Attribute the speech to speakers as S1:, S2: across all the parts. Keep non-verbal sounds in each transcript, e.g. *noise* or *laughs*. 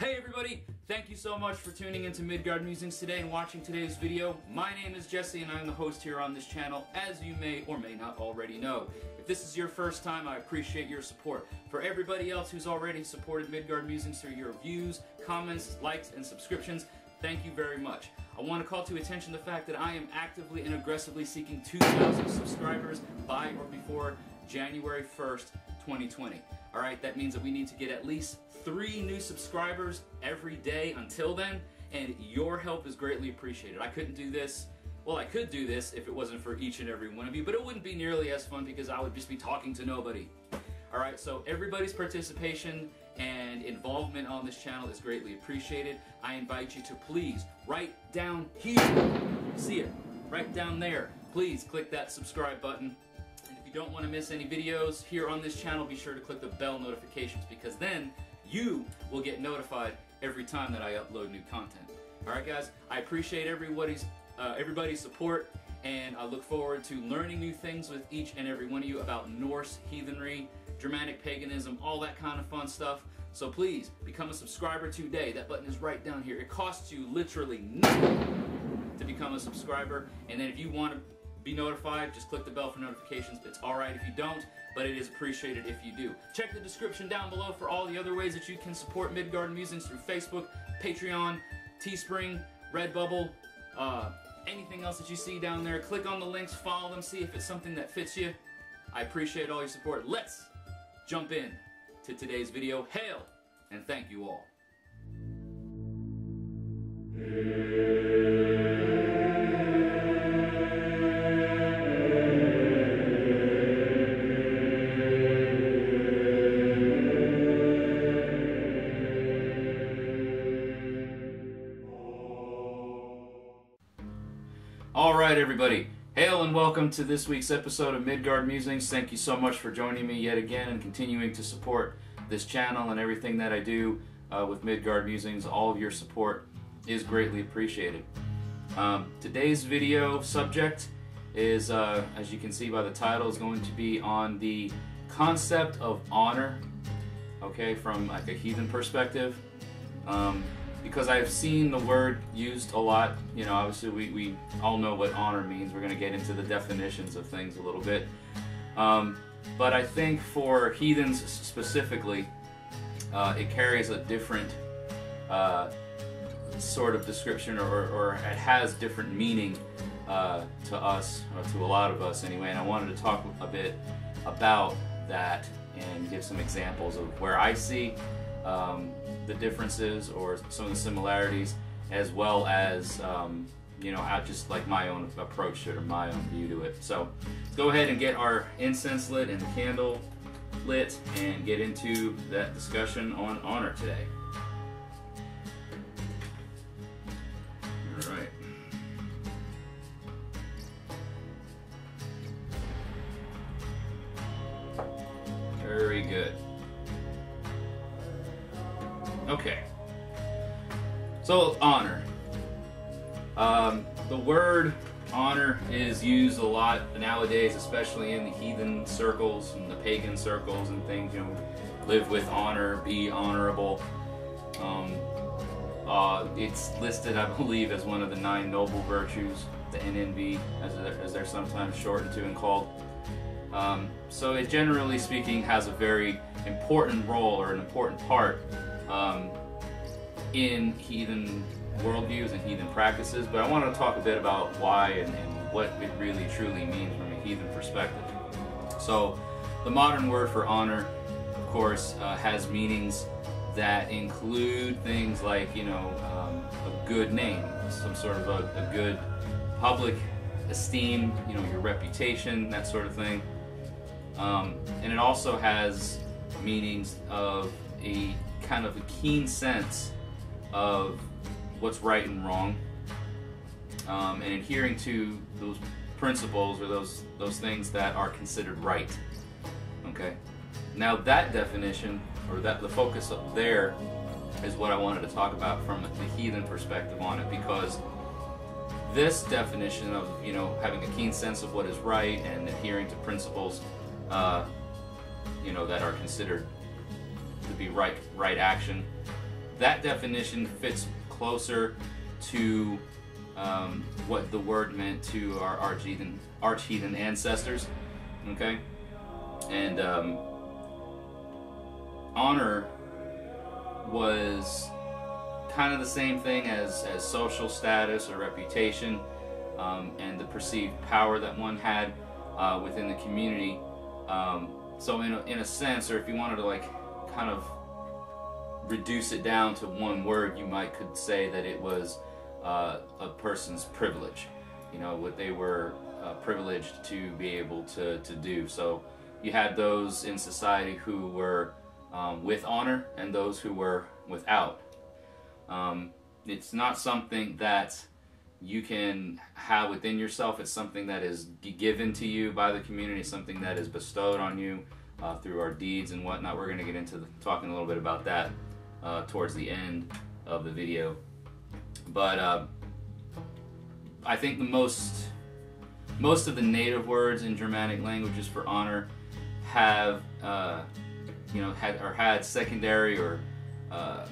S1: Hey everybody, thank you so much for tuning into Midgard Musings today and watching today's video. My name is Jesse and I'm the host here on this channel, as you may or may not already know. If this is your first time, I appreciate your support. For everybody else who's already supported Midgard Musings through your views, comments, likes, and subscriptions, thank you very much. I want to call to attention the fact that I am actively and aggressively seeking 2,000 subscribers by or before January 1st, 2020. Alright, that means that we need to get at least three new subscribers every day until then, and your help is greatly appreciated. I couldn't do this, well, I could do this if it wasn't for each and every one of you, but it wouldn't be nearly as fun because I would just be talking to nobody. Alright, so everybody's participation and involvement on this channel is greatly appreciated. I invite you to please, right down here, see it, right down there, please click that subscribe button don't want to miss any videos here on this channel, be sure to click the bell notifications because then you will get notified every time that I upload new content. Alright guys, I appreciate everybody's, uh, everybody's support and I look forward to learning new things with each and every one of you about Norse heathenry, Germanic paganism, all that kind of fun stuff. So please, become a subscriber today. That button is right down here. It costs you literally nothing to become a subscriber. And then if you want to be notified. Just click the bell for notifications. It's alright if you don't, but it is appreciated if you do. Check the description down below for all the other ways that you can support Midgard Musings through Facebook, Patreon, Teespring, Redbubble, uh, anything else that you see down there. Click on the links, follow them, see if it's something that fits you. I appreciate all your support. Let's jump in to today's video. Hail and thank you all. Welcome to this week's episode of Midgard Musings. Thank you so much for joining me yet again and continuing to support this channel and everything that I do uh, with Midgard Musings. All of your support is greatly appreciated. Um, today's video subject is, uh, as you can see by the title, is going to be on the concept of honor, okay, from like a heathen perspective. Um, because I've seen the word used a lot. You know, obviously we, we all know what honor means. We're going to get into the definitions of things a little bit. Um, but I think for heathens specifically, uh, it carries a different uh, sort of description or, or it has different meaning uh, to us, or to a lot of us anyway. And I wanted to talk a bit about that and give some examples of where I see um, the differences or some of the similarities, as well as um, you know, I just like my own approach to it or my own view to it. So let's go ahead and get our incense lit and the candle lit and get into that discussion on honor today. Okay. So, honor. Um, the word honor is used a lot nowadays, especially in the heathen circles and the pagan circles and things. You know, live with honor, be honorable. Um, uh, it's listed, I believe, as one of the nine noble virtues, the NNV, as they're, as they're sometimes shortened to and called. Um, so it generally speaking has a very important role or an important part um, in heathen worldviews and heathen practices, but I want to talk a bit about why and, and what it really truly means from a heathen perspective. So, the modern word for honor, of course, uh, has meanings that include things like, you know, um, a good name, some sort of a, a, good public esteem, you know, your reputation, that sort of thing. Um, and it also has meanings of a kind of a keen sense of what's right and wrong, um, and adhering to those principles or those those things that are considered right. Okay. Now that definition or that the focus up there is what I wanted to talk about from the heathen perspective on it because this definition of you know having a keen sense of what is right and adhering to principles uh, you know that are considered to be right right action that definition fits closer to um, what the word meant to our arch heathen, arch heathen ancestors. Okay? And um, honor was kind of the same thing as, as social status or reputation um, and the perceived power that one had uh, within the community. Um, so in a, in a sense, or if you wanted to like kind of reduce it down to one word, you might could say that it was uh, a person's privilege. You know, what they were uh, privileged to be able to, to do. So you had those in society who were um, with honor and those who were without. Um, it's not something that you can have within yourself. It's something that is given to you by the community, something that is bestowed on you uh, through our deeds and whatnot. We're going to get into the, talking a little bit about that uh, towards the end of the video. But uh, I think the most most of the native words in Germanic languages for honor have uh, you know had or had secondary or uh,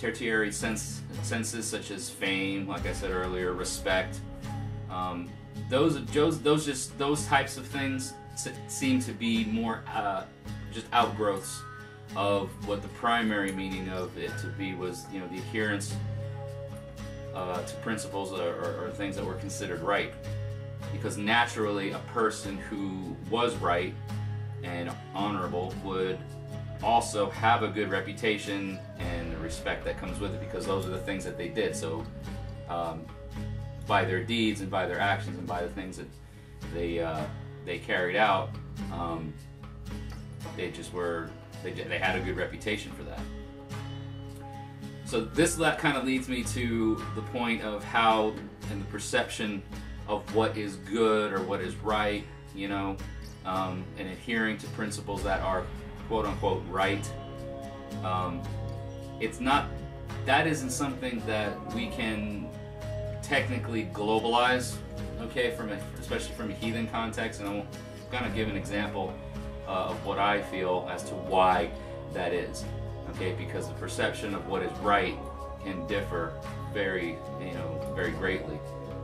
S1: tertiary sense, senses such as fame, like I said earlier, respect. Um, those, those, those just those types of things seem to be more uh, just outgrowths of what the primary meaning of it to be was, you know, the adherence uh, to principles or, or, or things that were considered right. Because naturally, a person who was right and honorable would also have a good reputation and the respect that comes with it because those are the things that they did. So, um, by their deeds and by their actions and by the things that they uh, they carried out, um, they just were they they had a good reputation for that. So this that kind of leads me to the point of how and the perception of what is good or what is right, you know, um, and adhering to principles that are quote unquote right. Um, it's not, that isn't something that we can technically globalize, okay, from a, especially from a heathen context. And I'll kind of give an example uh, of what I feel as to why that is, okay, because the perception of what is right can differ very, you know, very greatly.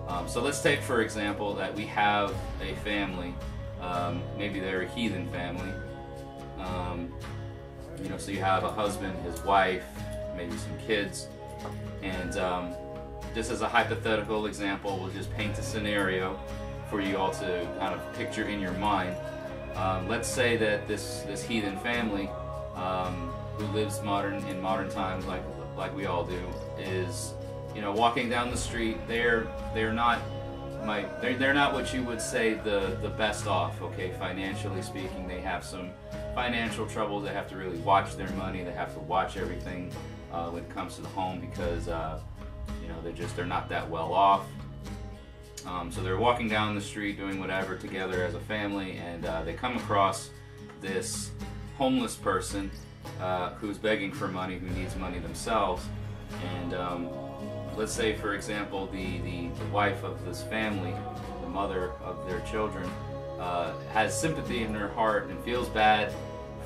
S1: Um, so let's take, for example, that we have a family, um, maybe they're a heathen family, um, you know, so you have a husband, his wife, maybe some kids, and um, just as a hypothetical example, we'll just paint a scenario for you all to kind of picture in your mind. Um, let's say that this this heathen family um, who lives modern in modern times, like like we all do, is you know walking down the street. They're they're not my they're, they're not what you would say the the best off. Okay, financially speaking, they have some financial troubles. They have to really watch their money. They have to watch everything uh, when it comes to the home because uh, you know they're just they're not that well off. Um, so they're walking down the street doing whatever together as a family, and uh, they come across this homeless person uh, who's begging for money, who needs money themselves, and um, let's say, for example, the, the, the wife of this family, the mother of their children, uh, has sympathy in her heart and feels bad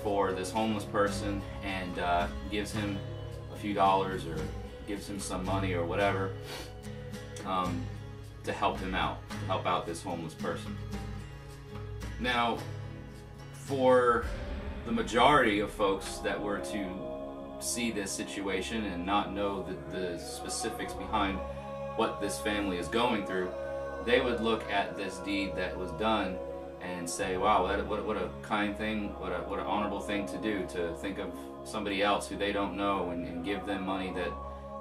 S1: for this homeless person and uh, gives him a few dollars or gives him some money or whatever um, to help him out, to help out this homeless person. Now, for the majority of folks that were to see this situation and not know the, the specifics behind what this family is going through, they would look at this deed that was done and say, wow, what, what, a kind thing, what, a, what an honorable thing to do, to think of somebody else who they don't know and, and give them money that,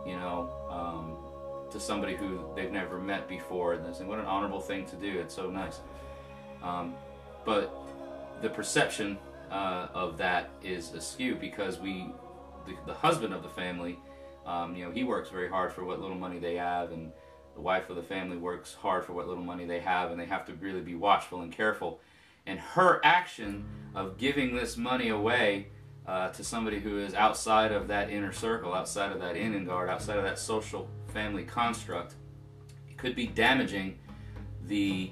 S1: you know, um, to somebody who they've never met before. And they say, what an honorable thing to do. It's so nice. Um, but the perception uh, of that is askew because we, the, the husband of the family, um, you know, he works very hard for what little money they have and the wife of the family works hard for what little money they have, and they have to really be watchful and careful. And her action of giving this money away uh, to somebody who is outside of that inner circle, outside of that inner guard, outside of that social family construct, it could be damaging the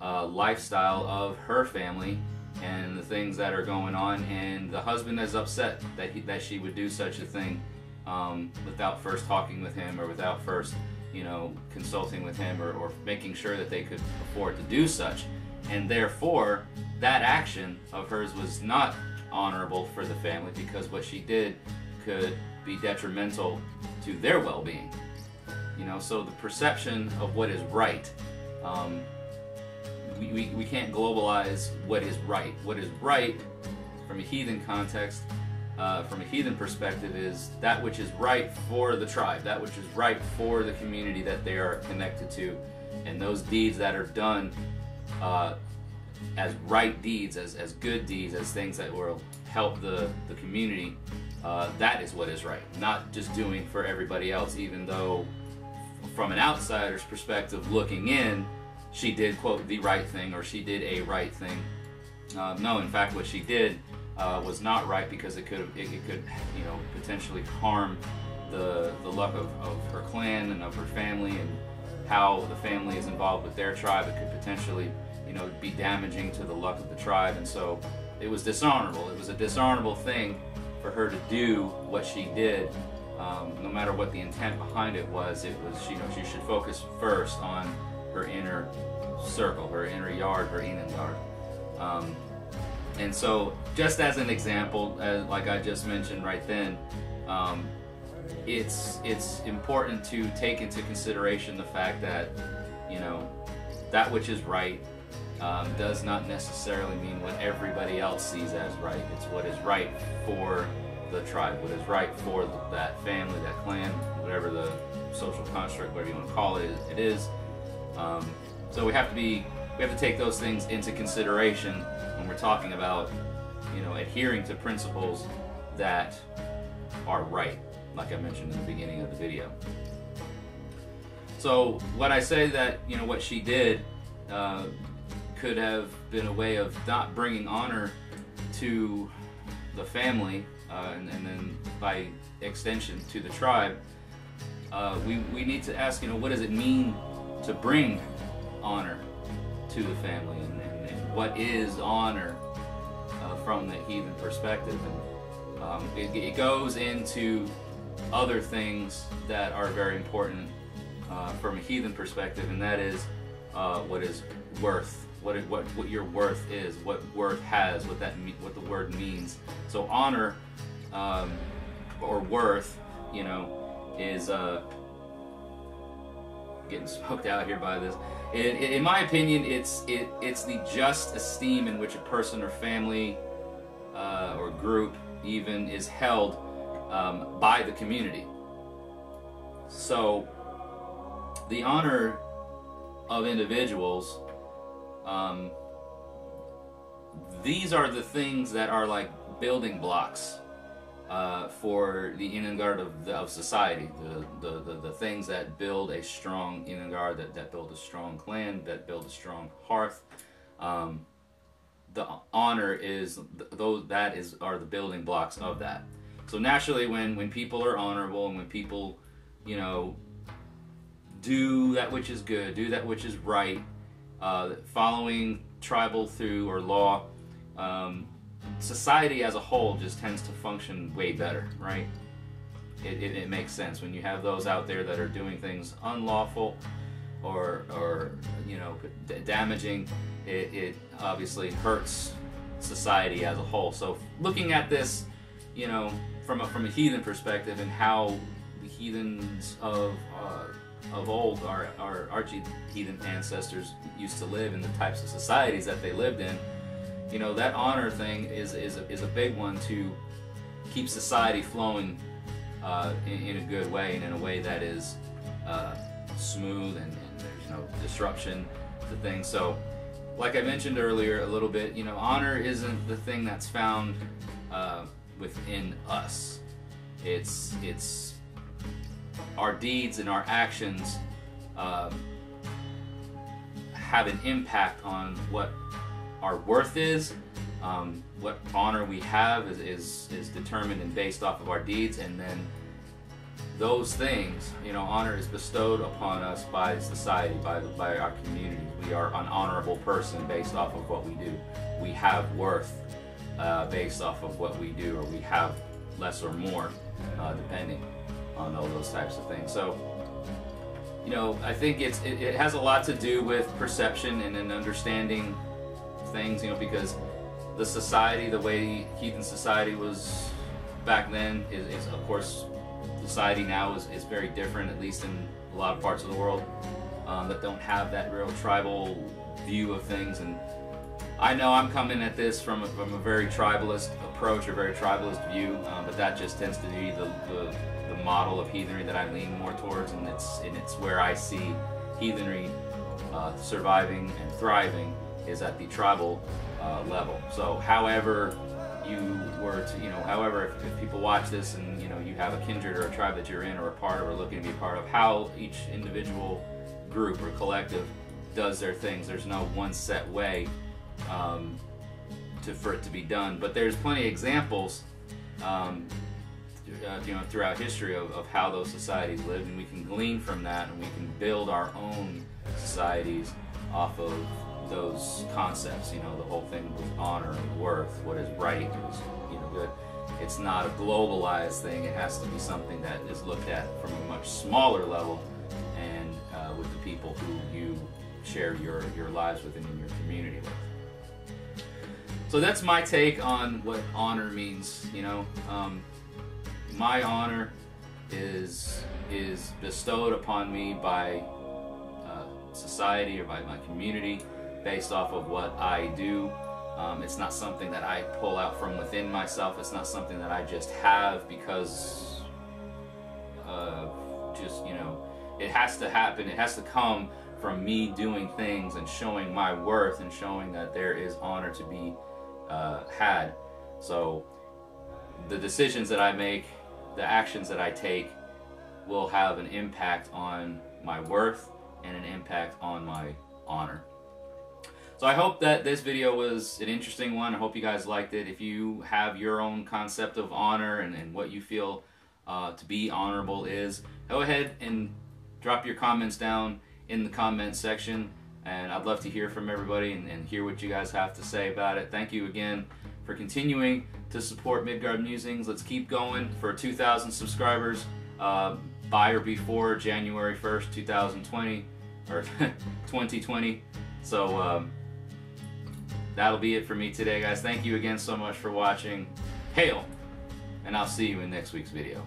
S1: uh, lifestyle of her family and the things that are going on. And the husband is upset that he, that she would do such a thing um, without first talking with him or without first, you know, consulting with him or, or making sure that they could afford to do such. And therefore, that action of hers was not honorable for the family because what she did could be detrimental to their well-being. You know, so the perception of what is right, um, we, we, we can't globalize what is right. What is right from a heathen context, uh, from a heathen perspective, is that which is right for the tribe, that which is right for the community that they are connected to, and those deeds that are done uh, as right deeds, as, as good deeds, as things that will help the, the community, uh, that is what is right. Not just doing for everybody else, even though from an outsider's perspective looking in, she did quote the right thing or she did a right thing. Uh, no, in fact, what she did uh, was not right because it could it, it, could you know potentially harm the the luck of, of her clan and of her family and how the family is involved with their tribe. It could potentially know be damaging to the luck of the tribe, and so it was dishonorable. It was a dishonorable thing for her to do what she did. Um, no matter what the intent behind it was, it was you know she should focus first on her inner circle, her inner yard, her inner yard. Um, and so, just as an example, as, like I just mentioned right then, um, it's it's important to take into consideration the fact that you know that which is right um, does not necessarily mean what everybody else sees as right. It's what is right for the tribe, what is right for that family, that clan, whatever the social construct, whatever you want to call it, it is. Um, so we have to be, we have to take those things into consideration when we're talking about, you know, adhering to principles that are right, like I mentioned in the beginning of the video. So when I say that, you know, what she did uh, could have been a way of not bringing honor to the family, uh, and, and, then by extension to the tribe, uh, we, we need to ask, you know, what does it mean to bring honor to the family, and, and, and what is honor uh, from the heathen perspective? And um, it, it, goes into other things that are very important uh, from a heathen perspective, and that is uh, what is worth what it, what what your worth is, what worth has, what that what the word means. So honor um, or worth, you know, is uh, getting smoked out here by this. In, in my opinion, it's it it's the just esteem in which a person or family uh, or group even is held um, by the community. So the honor of individuals um, these are the things that are like building blocks uh, for the Innangard of, the, of society, the, the, the, the, things that build a strong Innangard, that, that build a strong clan, that build a strong hearth. Um, the honor is those that is are the building blocks of that. So naturally, when when people are honorable and when people, you know, do that which is good, do that which is right, uh, following tribal thew or law, um, society as a whole just tends to function way better, right? It, it, it, makes sense when you have those out there that are doing things unlawful or, or you know, damaging. It, it obviously hurts society as a whole. So looking at this, you know, from a, from a heathen perspective and how the heathens of uh, of old, our, our archie heathen ancestors used to live in the types of societies that they lived in, you know, that honor thing is, is, a, is a big one to keep society flowing uh, in, in, a good way and in a way that is uh, smooth and, and, there's no disruption to things. So, like I mentioned earlier a little bit, you know, honor isn't the thing that's found uh, within us. It's it's our deeds and our actions um, have an impact on what our worth is. Um, what honor we have is, is, is determined and based off of our deeds, and then those things, you know, honor is bestowed upon us by society, by, the, by our community. We are an honorable person based off of what we do. We have worth uh, based off of what we do, or we have less or more uh, depending on all those types of things. So, you know, I think it's it, it has a lot to do with perception and an understanding things. You know, because the society, the way heathen society was back then, is, is of course society now is, is very different, at least in a lot of parts of the world um, that don't have that real tribal view of things. And I know I'm coming at this from a, from a very tribalist approach, or very tribalist view, um, but that just tends to be the, the, model of heathenry that I lean more towards, and it's, and it's where I see heathenry uh, surviving and thriving is at the tribal uh, level. So, however you were to, you know, however, if, if, people watch this and you know you have a kindred or a tribe that you're in or a part of or looking to be part of, how each individual group or collective does their things. There's no one set way um, to for it to be done, but there's plenty of examples, um, uh, you know, throughout history of, of how those societies lived, and we can glean from that, and we can build our own societies off of those concepts. You know, the whole thing with honor and worth, what is right, is you know good. It's not a globalized thing. It has to be something that is looked at from a much smaller level, and uh, with the people who you share your your lives with and in your community with. So that's my take on what honor means. You know, um, my honor is is bestowed upon me by uh, society or by my community based off of what I do. Um, it's not something that I pull out from within myself. It's not something that I just have because just, you know, it has to happen. It has to come from me doing things and showing my worth and showing that there is honor to be uh, had. So the decisions that I make, the actions that I take will have an impact on my worth and an impact on my honor. So I hope that this video was an interesting one. I hope you guys liked it. If you have your own concept of honor and, and what you feel uh, to be honorable is, go ahead and drop your comments down in the comment section. And I'd love to hear from everybody and, and hear what you guys have to say about it. Thank you again for continuing to support Midgard Musings. Let's keep going for 2,000 subscribers uh, by or before January 1st, 2020 or *laughs* 2020. So um, that'll be it for me today, guys. Thank you again so much for watching. Hail! And I'll see you in next week's video.